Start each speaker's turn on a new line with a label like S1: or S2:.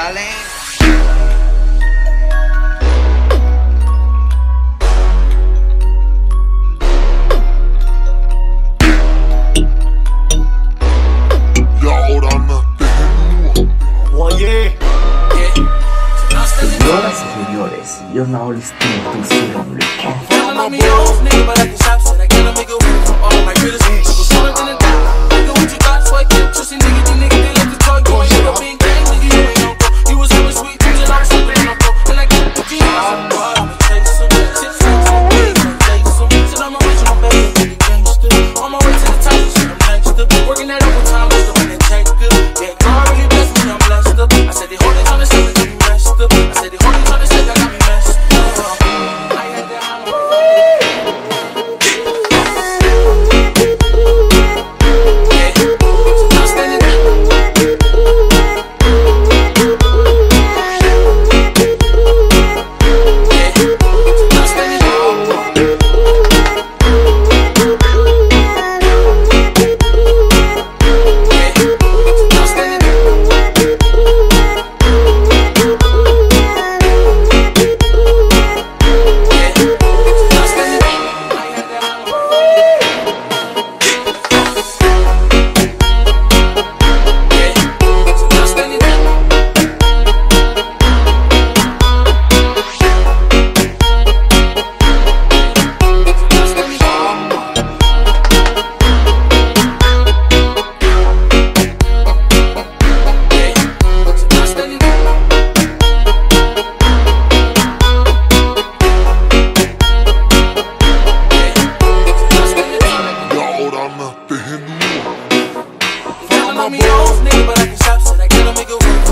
S1: Y ahora me
S2: Oye.
S3: Señoras y señores,
S4: yo no les tengo su nombre. on my way to the top. I'm not just working at it. my meals, nigga, but I can stop, said I get make it work.